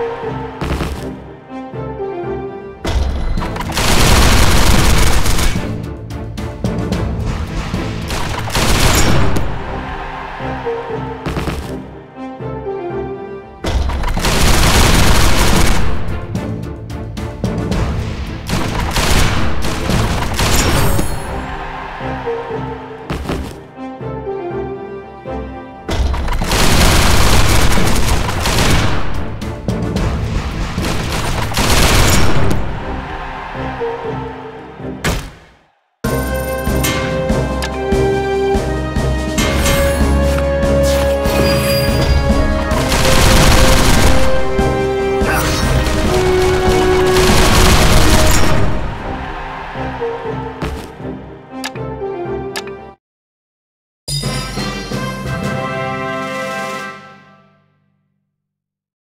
Música